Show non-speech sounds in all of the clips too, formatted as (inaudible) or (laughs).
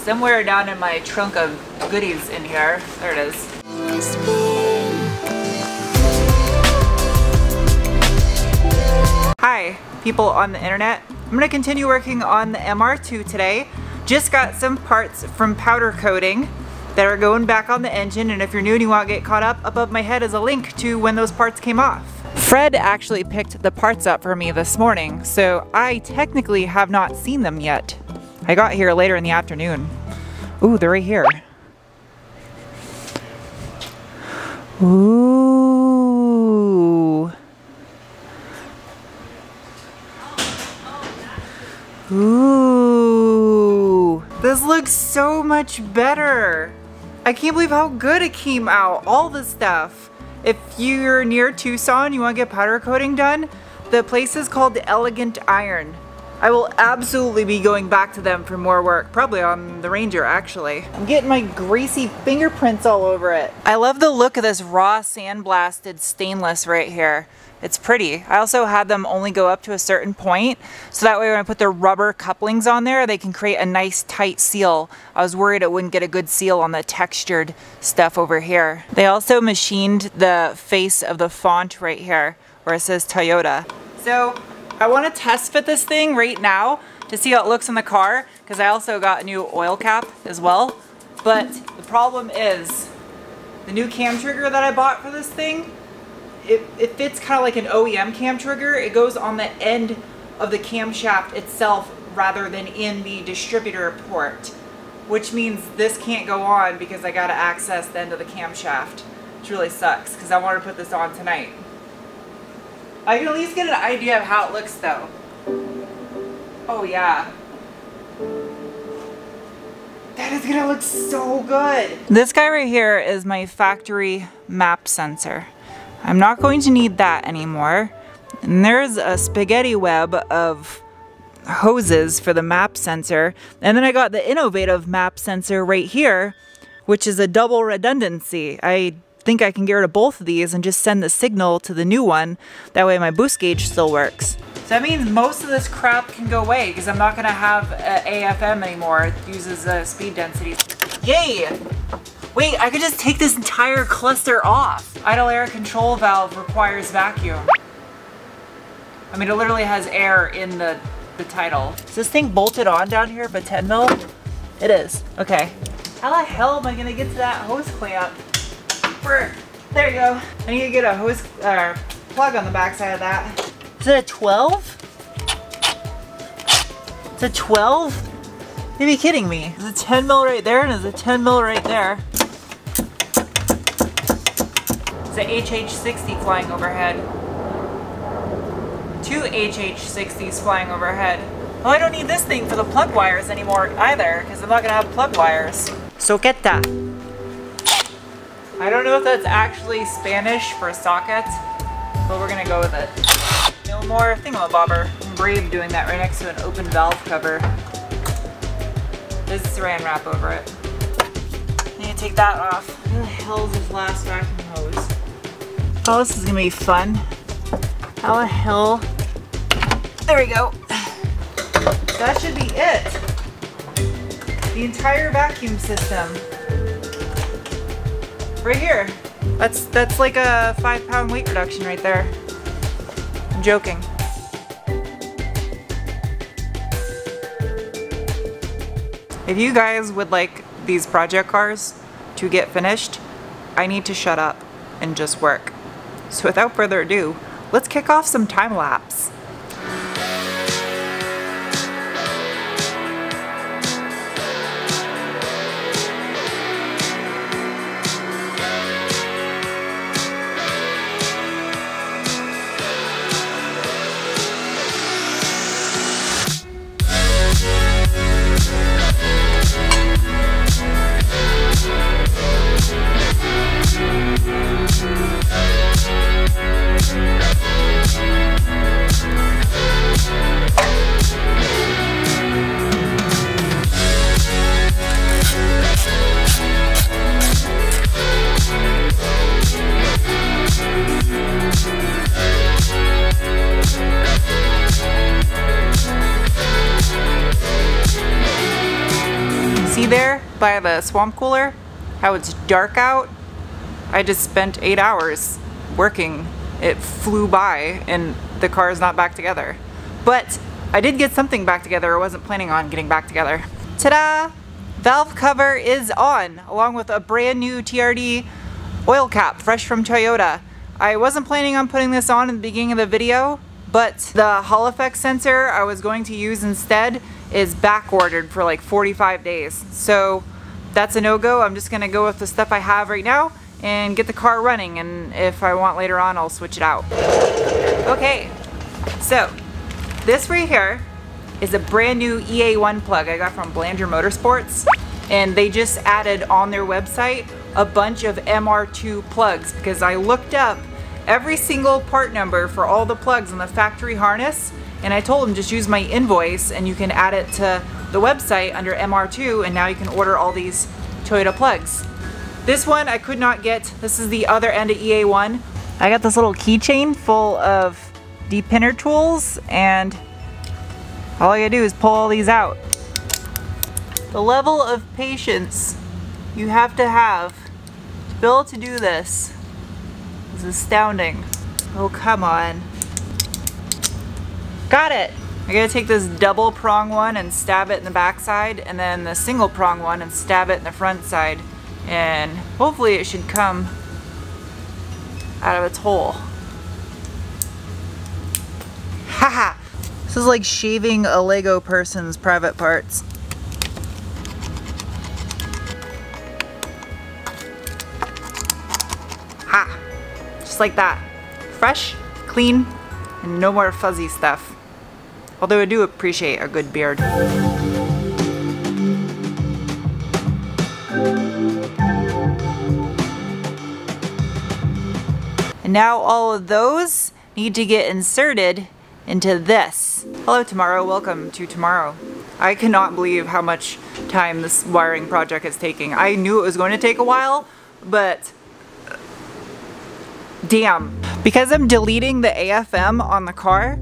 Somewhere down in my trunk of goodies in here. There it is. Hi, people on the internet. I'm gonna continue working on the MR2 today. Just got some parts from powder coating that are going back on the engine and if you're new and you want to get caught up, above my head is a link to when those parts came off. Fred actually picked the parts up for me this morning, so I technically have not seen them yet. I got here later in the afternoon. Ooh, they're right here. Ooh. Ooh. This looks so much better. I can't believe how good it came out. All the stuff. If you're near Tucson, you want to get powder coating done, the place is called Elegant Iron. I will absolutely be going back to them for more work, probably on the Ranger actually. I'm getting my greasy fingerprints all over it. I love the look of this raw sandblasted stainless right here. It's pretty. I also had them only go up to a certain point, so that way when I put the rubber couplings on there, they can create a nice tight seal. I was worried it wouldn't get a good seal on the textured stuff over here. They also machined the face of the font right here, where it says Toyota. So I want to test fit this thing right now to see how it looks in the car, because I also got a new oil cap as well. But the problem is, the new cam trigger that I bought for this thing, it, it fits kind of like an OEM cam trigger. It goes on the end of the camshaft itself rather than in the distributor port, which means this can't go on because I got to access the end of the camshaft, which really sucks because I want to put this on tonight. I can at least get an idea of how it looks though. Oh yeah. That is gonna look so good. This guy right here is my factory map sensor. I'm not going to need that anymore. And there's a spaghetti web of hoses for the map sensor. And then I got the innovative map sensor right here, which is a double redundancy. I think I can get rid of both of these and just send the signal to the new one. That way my boost gauge still works. So that means most of this crap can go away because I'm not gonna have uh, AFM anymore. It uses uh, speed density. Yay! Wait, I could just take this entire cluster off. Idle air control valve requires vacuum. I mean, it literally has air in the, the title. Is this thing bolted on down here but 10 mil? It is. Okay. How the hell am I gonna get to that hose clamp? There you go. I need to get a hose uh, plug on the backside of that. Is it a 12? It's a 12? You be kidding me. There's a 10 mil right there and there's a 10 mil right there. It's a HH60 flying overhead. Two HH60s flying overhead. Well, I don't need this thing for the plug wires anymore either, because I'm not gonna have plug wires. Soqueta. I don't know if that's actually Spanish for socket, but we're gonna go with it. No more thingamabobber. I'm brave doing that right next to an open valve cover. There's saran wrap over it. I need to take that off. Where the hell is this last vacuum hose? Oh, this is gonna be fun. How the hell? There we go. That should be it. The entire vacuum system. Right here. That's that's like a five pound weight reduction right there. I'm joking. If you guys would like these project cars to get finished, I need to shut up and just work. So without further ado, let's kick off some time lapse. Swamp cooler, how it's dark out, I just spent eight hours working. It flew by and the car is not back together. But I did get something back together I wasn't planning on getting back together. Ta-da! Valve cover is on, along with a brand new TRD oil cap, fresh from Toyota. I wasn't planning on putting this on in the beginning of the video, but the Hall effect sensor I was going to use instead is back ordered for like 45 days. So that's a no-go. I'm just gonna go with the stuff I have right now and get the car running and if I want later on I'll switch it out. Okay, so this right here is a brand new EA1 plug I got from Ballenger Motorsports and they just added on their website a bunch of MR2 plugs because I looked up every single part number for all the plugs in the factory harness and I told them just use my invoice and you can add it to the website under MR2 and now you can order all these Toyota plugs. This one I could not get. This is the other end of EA1. I got this little keychain full of depinner tools and all I gotta do is pull all these out. The level of patience you have to have to be able to do this is astounding. Oh, come on. Got it! I gotta take this double prong one and stab it in the back side, and then the single prong one and stab it in the front side. And hopefully it should come out of its hole. Haha! this is like shaving a Lego person's private parts. Ha! Just like that. Fresh, clean, and no more fuzzy stuff. Although I do appreciate a good beard. And now all of those need to get inserted into this. Hello tomorrow, welcome to tomorrow. I cannot believe how much time this wiring project is taking. I knew it was going to take a while, but damn. Because I'm deleting the AFM on the car,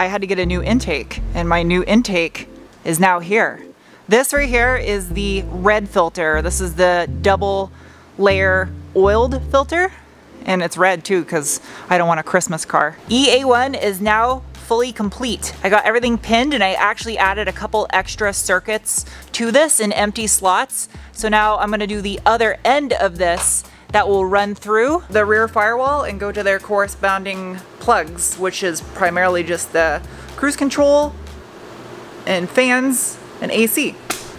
I had to get a new intake and my new intake is now here. This right here is the red filter. This is the double layer oiled filter and it's red too because I don't want a Christmas car. EA1 is now fully complete. I got everything pinned and I actually added a couple extra circuits to this in empty slots. So now I'm gonna do the other end of this that will run through the rear firewall and go to their corresponding plugs, which is primarily just the cruise control and fans and AC.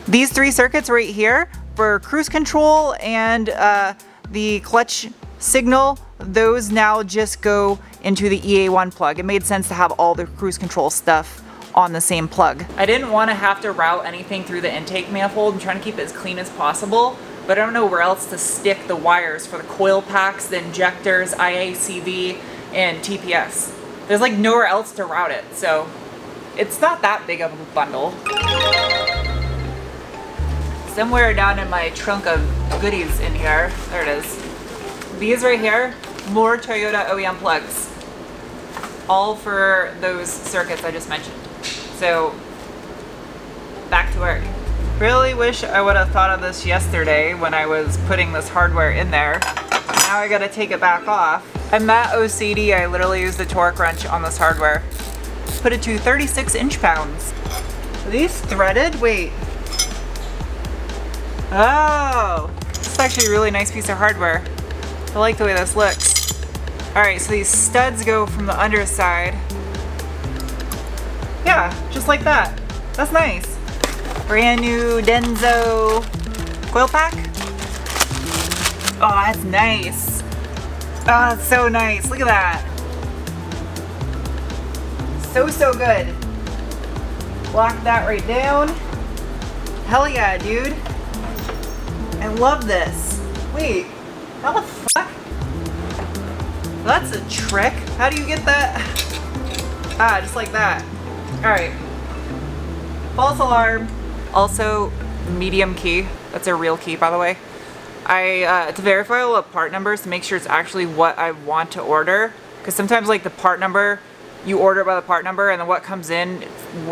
These three circuits right here for cruise control and uh, the clutch signal, those now just go into the EA1 plug. It made sense to have all the cruise control stuff on the same plug. I didn't want to have to route anything through the intake manifold. I'm trying to keep it as clean as possible but I don't know where else to stick the wires for the coil packs, the injectors, IACV, and TPS. There's like nowhere else to route it, so it's not that big of a bundle. Somewhere down in my trunk of goodies in here, there it is. These right here, more Toyota OEM plugs. All for those circuits I just mentioned. So, back to work. Really wish I would have thought of this yesterday when I was putting this hardware in there. Now I gotta take it back off. I'm that OCD, I literally use the torque wrench on this hardware. Put it to 36 inch pounds. Are these threaded? Wait. Oh, this is actually a really nice piece of hardware. I like the way this looks. All right, so these studs go from the underside. Yeah, just like that. That's nice. Brand new Denso coil pack. Oh, that's nice. Oh, that's so nice. Look at that. So, so good. Lock that right down. Hell yeah, dude. I love this. Wait, how the fuck? That's a trick. How do you get that? (laughs) Ah, just like that. Alright. False alarm. Also, medium key. That's a real key, by the way. I uh, to verify all the part numbers to make sure it's actually what I want to order. Because sometimes, like the part number, you order by the part number, and then what comes in,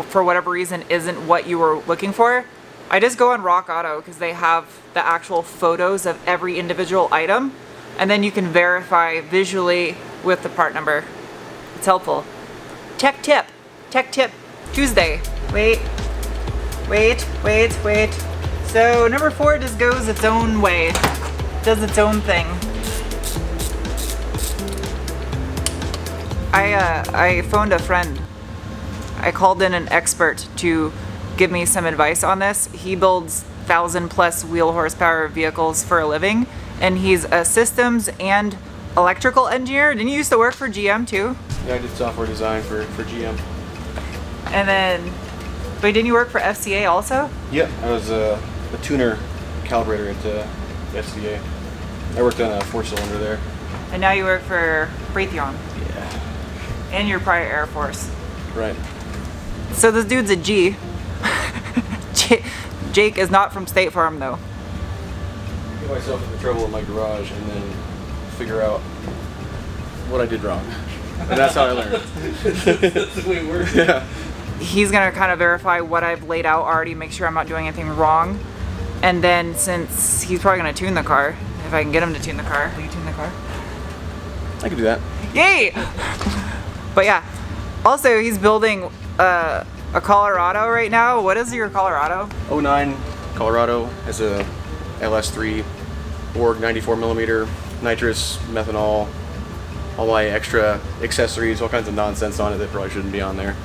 for whatever reason, isn't what you were looking for. I just go on Rock Auto because they have the actual photos of every individual item and then you can verify visually with the part number. It's helpful. Tech tip. Tech tip Tuesday. Wait. Wait, wait, wait. So number four just goes its own way. Does its own thing. I, uh, I phoned a friend. I called in an expert to give me some advice on this. He builds thousand plus wheel horsepower vehicles for a living and he's a systems and electrical engineer. Didn't you used to work for GM too? Yeah, I did software design for, for GM. And then, but didn't you work for FCA also? Yeah, I was uh, a tuner calibrator at uh, FCA. I worked on a four cylinder there. And now you work for Raytheon. Yeah. And your prior Air Force. Right. So this dude's a G. (laughs) Jake is not from State Farm though. Get myself into trouble in my garage and then figure out what I did wrong. And that's how I learned. (laughs) That's the way it works. yeah. He's gonna kind of verify what I've laid out already, make sure I'm not doing anything wrong. And then since he's probably gonna tune the car, if I can get him to tune the car, will you tune the car? I could do that. Yay! But yeah, also he's building uh, a Colorado right now. What is your Colorado? 09 Colorado has a LS3 Borg 94 millimeter nitrous methanol all my extra accessories all kinds of nonsense on it that probably shouldn't be on there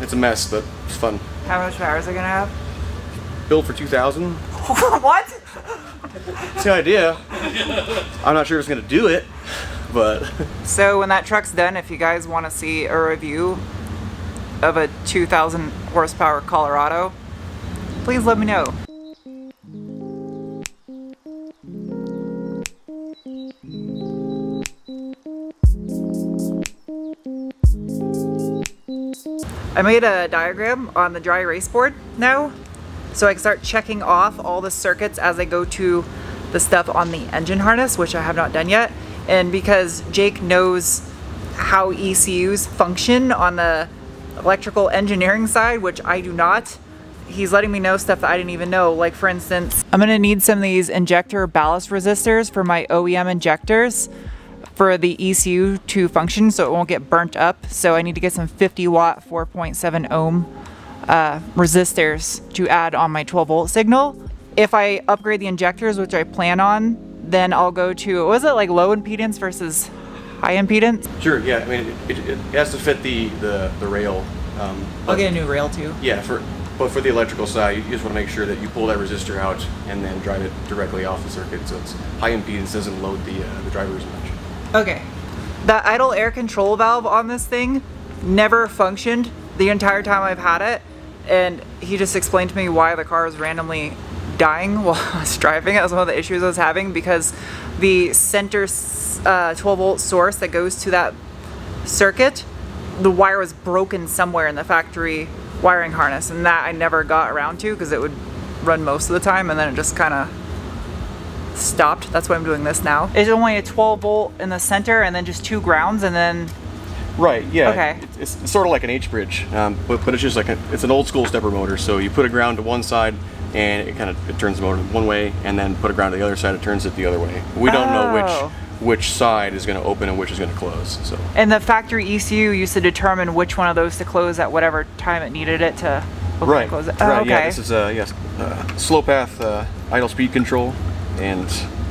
it's a mess but it's fun How much power is it gonna have? built for 2000 (laughs) what? It's the idea. I'm not sure if it's gonna do it, but (laughs) So when that truck's done, if you guys want to see a review of a 2000 horsepower Colorado, please let me know. I made a diagram on the dry erase board now, so I can start checking off all the circuits as I go to the stuff on the engine harness, which I have not done yet. And because Jake knows how ECUs function on the electrical engineering side, which I do not, he's letting me know stuff that I didn't even know. Like for instance, I'm gonna need some of these injector ballast resistors for my OEM injectors for the ECU to function so it won't get burnt up. So I need to get some 50 watt 4.7 ohm uh, resistors to add on my 12 volt signal. If I upgrade the injectors, which I plan on, then I'll go to, what was it like low impedance versus high impedance? sure, yeah. I mean, it, it, it has to fit the the, the rail. Um, I'll but- get a new rail too. Yeah, for but for the electrical side, you just want to make sure that you pull that resistor out and then drive it directly off the circuit, so it's high impedance doesn't load the uh, the driver as much. Okay. that idle air control valve on this thing never functioned the entire time I've had it. And he just explained to me why the car was randomly dying (laughs) while I was driving. That was one of the issues I was having because the center uh, 12 volt source that goes to that circuit, the wire was broken somewhere in the factory wiring harness. And that I never got around to because it would run most of the time and then it just kind of stopped. That's why I'm doing this now. It's only a 12 volt in the center and then just two grounds and then Right. Yeah. Okay. It's, it's sort of like an H bridge, um, but but it's just like a, it's an old school stepper motor. So you put a ground to one side, and it kind of it turns the motor one way, and then put a ground to the other side, it turns it the other way. We don't know Oh. which which side is going to open and which is going to close. So and the factory ECU used to determine which one of those to close at whatever time it needed it to open right. and close it. Oh, right. okay. Yeah. This is a yes, uh, slow path uh, idle speed control, and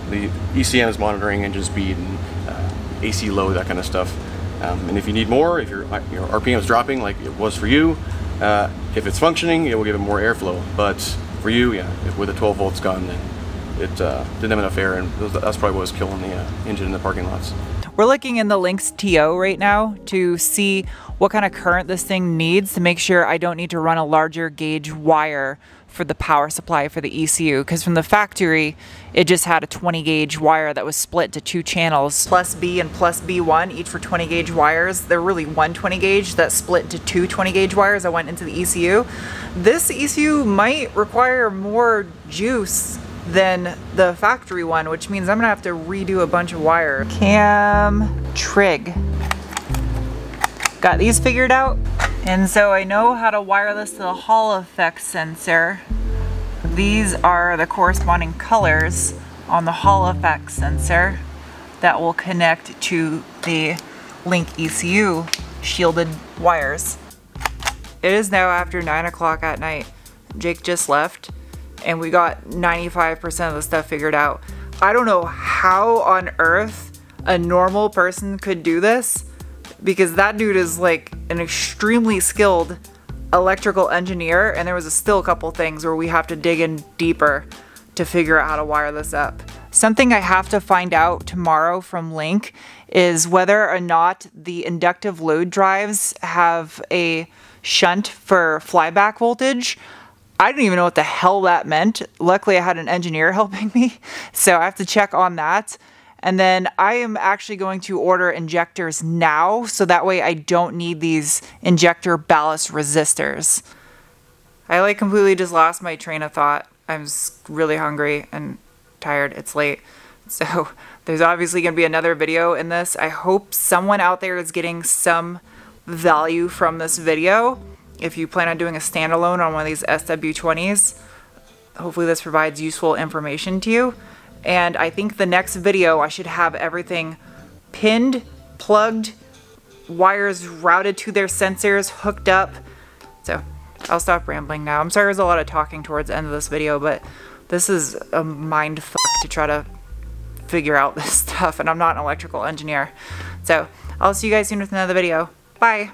the ECM is monitoring engine speed and uh, AC load, that kind of stuff. Um, and if you need more, if your your RPM is dropping like it was for you, uh, if it's functioning, it will give it more airflow. But for you, yeah, if with a 12 volts gun, then it uh, didn't have enough air, and that's probably what was killing the uh, engine in the parking lots. We're looking in the Lynx TO right now to see what kind of current this thing needs to make sure I don't need to run a larger gauge wire for the power supply for the ECU because from the factory it just had a 20 gauge wire that was split to two channels. Plus B and plus B1 each for 20 gauge wires. They're really one 20 gauge that split into two 20 gauge wires that went into the ECU this ECU might require more juice than the factory one which means I'm gonna have to redo a bunch of wire. Cam trig. Got these figured out and so I know how to wireless the Hall effect sensor. These are the corresponding colors on the Hall effect sensor that will connect to the Link ECU shielded wires. It is now after 9 o'clock at night. Jake just left and we got 95% of the stuff figured out. I don't know how on earth a normal person could do this because that dude is like an extremely skilled electrical engineer and there was a still a couple things where we have to dig in deeper to figure out how to wire this up. Something I have to find out tomorrow from Link is whether or not the inductive load drives have a shunt for flyback voltage. I didn't even know what the hell that meant. Luckily I had an engineer (laughs) helping me, so I have to check on that. And then I am actually going to order injectors now so that way I don't need these injector ballast resistors. I like completely just lost my train of thought. I'm really hungry and tired. It's late. So (laughs) there's obviously going to be another video in this. I hope someone out there is getting some value from this video. If you plan on doing a standalone on one of these SW20s, hopefully this provides useful information to you. And I think the next video I should have everything pinned, plugged, wires routed to their sensors, hooked up. So I'll stop rambling now. I'm sorry there's a lot of talking towards the end of this video, but this is a mind fuck to try to figure out (laughs) this stuff and I'm not an electrical engineer. So I'll see you guys soon with another video. Bye.